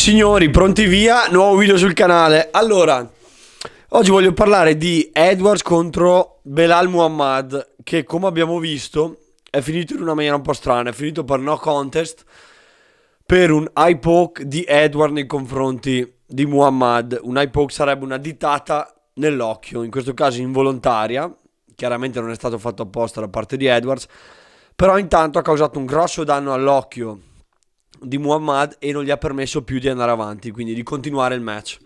Signori, pronti via, nuovo video sul canale. Allora, oggi voglio parlare di Edwards contro Belal Muhammad, che come abbiamo visto è finito in una maniera un po' strana, è finito per no contest, per un eye poke di Edwards nei confronti di Muhammad. Un eye poke sarebbe una ditata nell'occhio, in questo caso involontaria, chiaramente non è stato fatto apposta da parte di Edwards, però intanto ha causato un grosso danno all'occhio di Muhammad e non gli ha permesso più di andare avanti, quindi di continuare il match.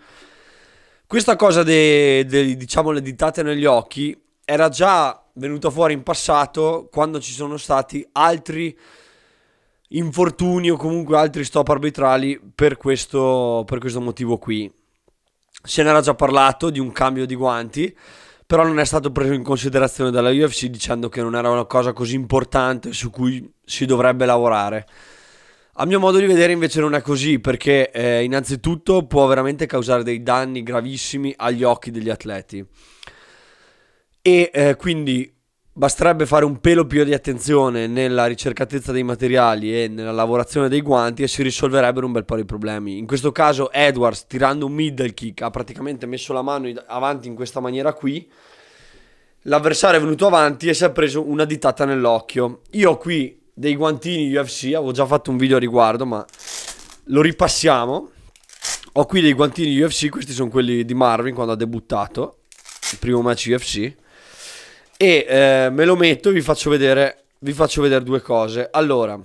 Questa cosa delle, diciamo, le dittate negli occhi era già venuta fuori in passato quando ci sono stati altri infortuni o comunque altri stop arbitrali per questo, per questo motivo qui. Se ne era già parlato di un cambio di guanti, però non è stato preso in considerazione dalla UFC dicendo che non era una cosa così importante su cui si dovrebbe lavorare. A mio modo di vedere invece non è così perché eh, innanzitutto può veramente causare dei danni gravissimi agli occhi degli atleti e eh, quindi basterebbe fare un pelo più di attenzione nella ricercatezza dei materiali e nella lavorazione dei guanti e si risolverebbero un bel po' di problemi. In questo caso Edwards tirando un middle kick ha praticamente messo la mano avanti in questa maniera qui. L'avversario è venuto avanti e si è preso una ditata nell'occhio. Io qui dei guantini UFC, avevo già fatto un video a riguardo, ma lo ripassiamo. Ho qui dei guantini UFC, questi sono quelli di Marvin quando ha debuttato, il primo match UFC. E eh, me lo metto e vi faccio vedere, vi faccio vedere due cose. Allora,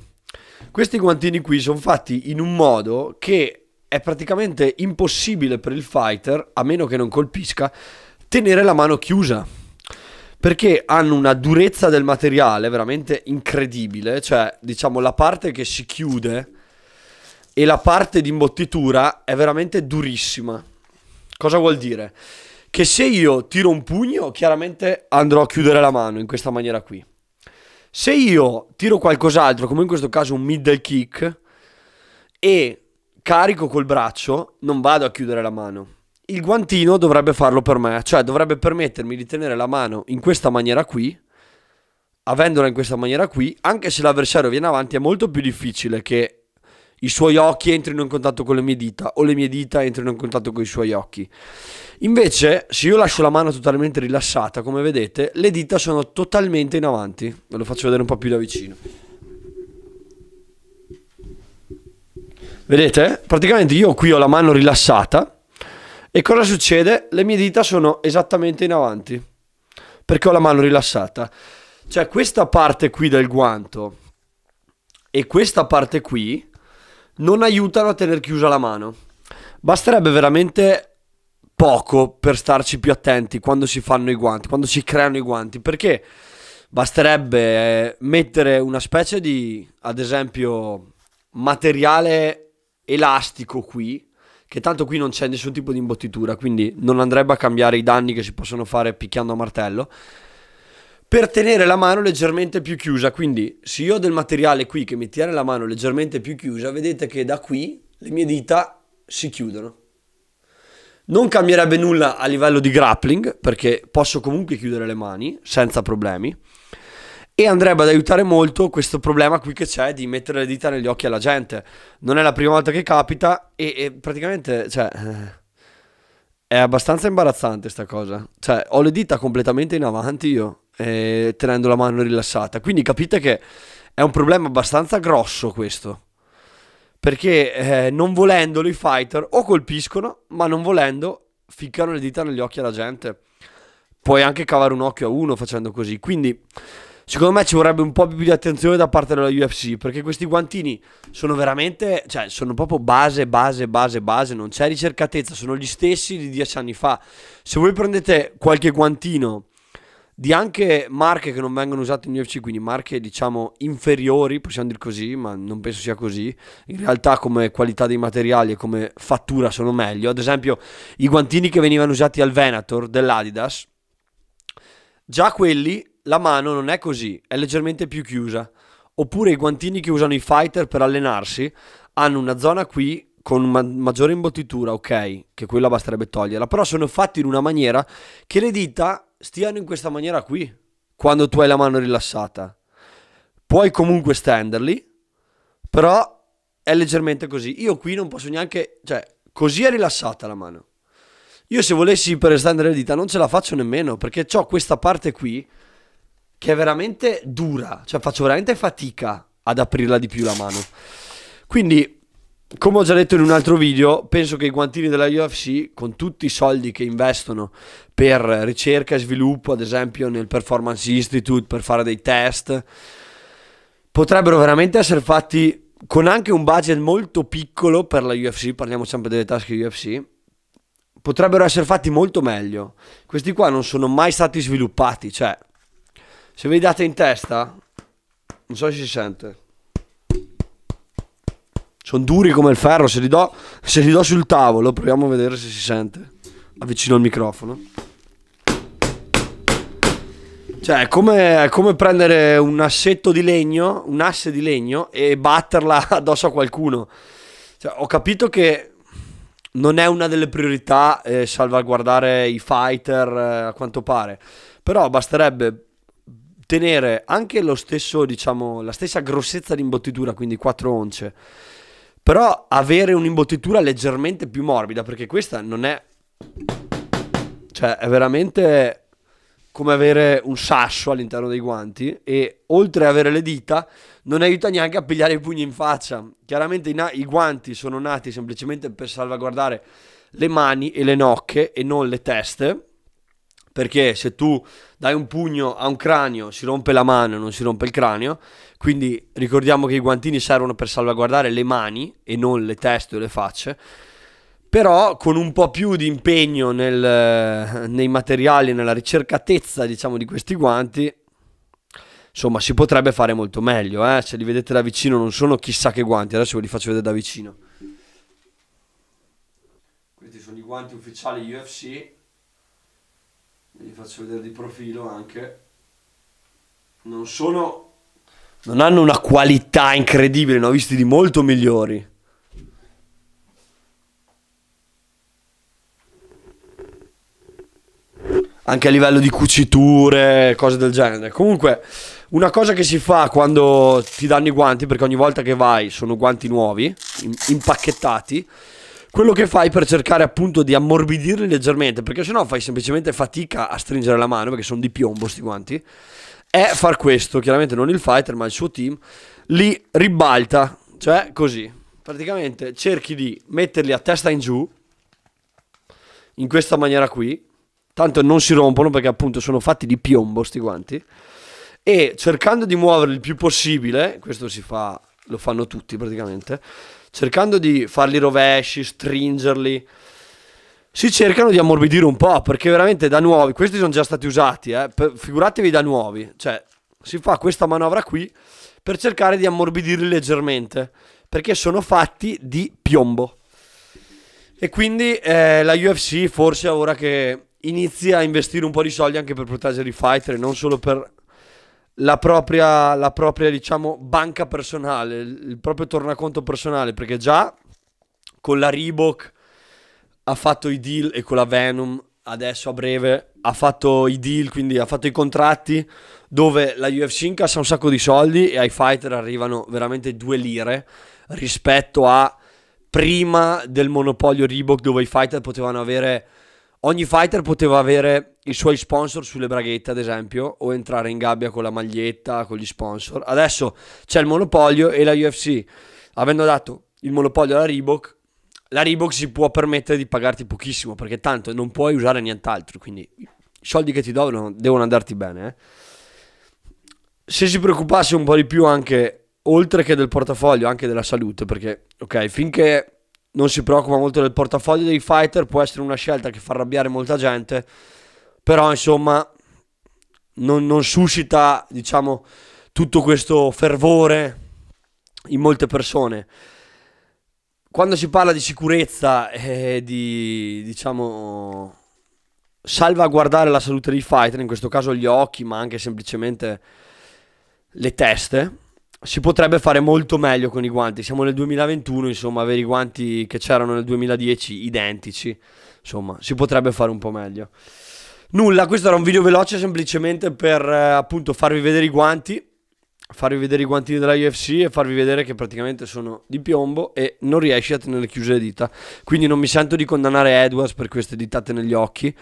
questi guantini qui sono fatti in un modo che è praticamente impossibile per il fighter, a meno che non colpisca, tenere la mano chiusa perché hanno una durezza del materiale veramente incredibile, cioè diciamo la parte che si chiude e la parte di imbottitura è veramente durissima. Cosa vuol dire? Che se io tiro un pugno, chiaramente andrò a chiudere la mano in questa maniera qui. Se io tiro qualcos'altro, come in questo caso un middle kick, e carico col braccio, non vado a chiudere la mano il guantino dovrebbe farlo per me, cioè dovrebbe permettermi di tenere la mano in questa maniera qui, avendola in questa maniera qui, anche se l'avversario viene avanti è molto più difficile che i suoi occhi entrino in contatto con le mie dita o le mie dita entrino in contatto con i suoi occhi. Invece, se io lascio la mano totalmente rilassata, come vedete, le dita sono totalmente in avanti. Ve lo faccio vedere un po' più da vicino. Vedete? Praticamente io qui ho la mano rilassata e cosa succede? Le mie dita sono esattamente in avanti perché ho la mano rilassata. Cioè questa parte qui del guanto e questa parte qui non aiutano a tenere chiusa la mano. Basterebbe veramente poco per starci più attenti quando si fanno i guanti, quando si creano i guanti, perché basterebbe eh, mettere una specie di, ad esempio, materiale elastico qui che tanto qui non c'è nessun tipo di imbottitura, quindi non andrebbe a cambiare i danni che si possono fare picchiando a martello. Per tenere la mano leggermente più chiusa, quindi se io ho del materiale qui che mi tiene la mano leggermente più chiusa, vedete che da qui le mie dita si chiudono. Non cambierebbe nulla a livello di grappling, perché posso comunque chiudere le mani senza problemi e andrebbe ad aiutare molto questo problema qui che c'è di mettere le dita negli occhi alla gente. Non è la prima volta che capita e, e praticamente, cioè, è abbastanza imbarazzante sta cosa. Cioè, ho le dita completamente in avanti io, eh, tenendo la mano rilassata. Quindi capite che è un problema abbastanza grosso questo. Perché eh, non volendolo i fighter o colpiscono, ma non volendo ficcano le dita negli occhi alla gente. Puoi anche cavare un occhio a uno facendo così. Quindi Secondo me ci vorrebbe un po' più di attenzione da parte della UFC perché questi guantini sono veramente, cioè sono proprio base, base, base, base, non c'è ricercatezza, sono gli stessi di dieci anni fa. Se voi prendete qualche guantino di anche marche che non vengono usate in UFC, quindi marche diciamo inferiori, possiamo dire così, ma non penso sia così. In realtà come qualità dei materiali e come fattura sono meglio. Ad esempio i guantini che venivano usati al Venator dell'Adidas, già quelli la mano non è così, è leggermente più chiusa. Oppure i guantini che usano i fighter per allenarsi hanno una zona qui con ma- maggiore imbottitura, ok, che quella basterebbe toglierla, però sono fatti in una maniera che le dita stiano in questa maniera qui, quando tu hai la mano rilassata. Puoi comunque stenderli, però è leggermente così. Io qui non posso neanche, cioè, così è rilassata la mano. Io se volessi per estendere le dita non ce la faccio nemmeno, perché ho questa parte qui che è veramente dura, cioè faccio veramente fatica ad aprirla di più la mano. Quindi, come ho già detto in un altro video, penso che i guantini della UFC, con tutti i soldi che investono per ricerca e sviluppo, ad esempio nel Performance Institute, per fare dei test, potrebbero veramente essere fatti con anche un budget molto piccolo per la UFC, parliamo sempre delle tasche UFC, potrebbero essere fatti molto meglio. Questi qua non sono mai stati sviluppati, cioè se vi date in testa, non so se si sente. Sono duri come il ferro, se li, do, se li do sul tavolo, proviamo a vedere se si sente. Avvicino il microfono. Cioè, è come, è come prendere un assetto di legno, un asse di legno e batterla addosso a qualcuno. Cioè, ho capito che non è una delle priorità eh, salvaguardare i fighter eh, a quanto pare, però basterebbe tenere anche lo stesso, diciamo, la stessa grossezza di imbottitura, quindi 4 once, però avere un'imbottitura leggermente più morbida, perché questa non è... Cioè, è veramente come avere un sasso all'interno dei guanti e oltre ad avere le dita non aiuta neanche a pigliare i pugni in faccia. Chiaramente i, na- i guanti sono nati semplicemente per salvaguardare le mani e le nocche e non le teste. Perché se tu dai un pugno a un cranio si rompe la mano e non si rompe il cranio. Quindi ricordiamo che i guantini servono per salvaguardare le mani e non le teste o le facce. Però con un po' più di impegno nel, nei materiali, nella ricercatezza diciamo di questi guanti, insomma si potrebbe fare molto meglio. Eh? Se li vedete da vicino non sono chissà che guanti, adesso ve li faccio vedere da vicino. Questi sono i guanti ufficiali UFC, ve li faccio vedere di profilo anche. Non sono... Non hanno una qualità incredibile, ne ho visti di molto migliori. Anche a livello di cuciture, cose del genere. Comunque, una cosa che si fa quando ti danno i guanti, perché ogni volta che vai sono guanti nuovi, impacchettati, quello che fai per cercare appunto di ammorbidirli leggermente, perché sennò fai semplicemente fatica a stringere la mano, perché sono di piombo sti guanti, è far questo, chiaramente non il fighter, ma il suo team, li ribalta, cioè così. Praticamente cerchi di metterli a testa in giù, in questa maniera qui, tanto non si rompono perché appunto sono fatti di piombo sti guanti, e cercando di muoverli il più possibile, questo si fa, lo fanno tutti praticamente, cercando di farli rovesci, stringerli, si cercano di ammorbidire un po' perché veramente da nuovi, questi sono già stati usati, eh, figuratevi da nuovi, cioè si fa questa manovra qui per cercare di ammorbidirli leggermente perché sono fatti di piombo. E quindi eh, la UFC forse ora che inizia a investire un po' di soldi anche per proteggere i fighter e non solo per la propria, la propria diciamo, banca personale, il proprio tornaconto personale, perché già con la Reebok ha fatto i deal e con la Venom adesso a breve ha fatto i deal, quindi ha fatto i contratti dove la UFC incassa un sacco di soldi e ai fighter arrivano veramente due lire rispetto a prima del monopolio Reebok dove i fighter potevano avere ogni fighter poteva avere i suoi sponsor sulle braghette, ad esempio, o entrare in gabbia con la maglietta, con gli sponsor. Adesso c'è il monopolio e la UFC, avendo dato il monopolio alla Reebok, la Reebok si può permettere di pagarti pochissimo perché tanto non puoi usare nient'altro. Quindi i soldi che ti do devono andarti bene. Eh. Se si preoccupasse un po' di più anche, oltre che del portafoglio, anche della salute, perché, ok, finché non si preoccupa molto del portafoglio dei fighter, può essere una scelta che fa arrabbiare molta gente, però insomma non, non suscita, diciamo, tutto questo fervore in molte persone. Quando si parla di sicurezza e di, diciamo, salvaguardare la salute dei fighter, in questo caso gli occhi, ma anche semplicemente le teste, si potrebbe fare molto meglio con i guanti. Siamo nel 2021, insomma, avere i guanti che c'erano nel 2010 identici, insomma, si potrebbe fare un po' meglio. Nulla, questo era un video veloce semplicemente per eh, appunto farvi vedere i guanti farvi vedere i guantini della UFC e farvi vedere che praticamente sono di piombo e non riesci a tenere chiuse le dita. Quindi non mi sento di condannare Edwards per queste ditate negli occhi.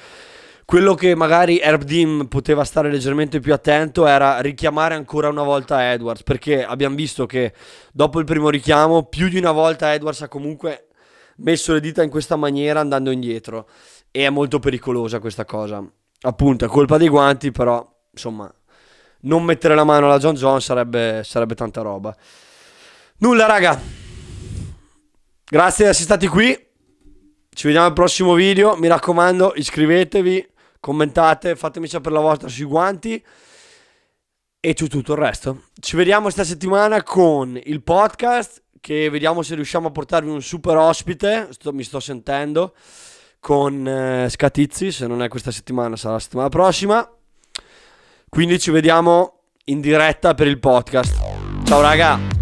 Quello che magari Herb Dean poteva stare leggermente più attento era richiamare ancora una volta Edwards, perché abbiamo visto che dopo il primo richiamo più di una volta Edwards ha comunque messo le dita in questa maniera andando indietro e è molto pericolosa questa cosa. Appunto, è colpa dei guanti, però insomma, non mettere la mano alla John John sarebbe, sarebbe tanta roba. Nulla, raga. Grazie di essere stati qui. Ci vediamo al prossimo video. Mi raccomando, iscrivetevi commentate, fatemi sapere la vostra sui guanti e su tutto il resto. Ci vediamo questa settimana con il podcast che vediamo se riusciamo a portarvi un super ospite, sto, mi sto sentendo, con eh, Scatizzi, se non è questa settimana sarà la settimana prossima. Quindi ci vediamo in diretta per il podcast. Ciao raga!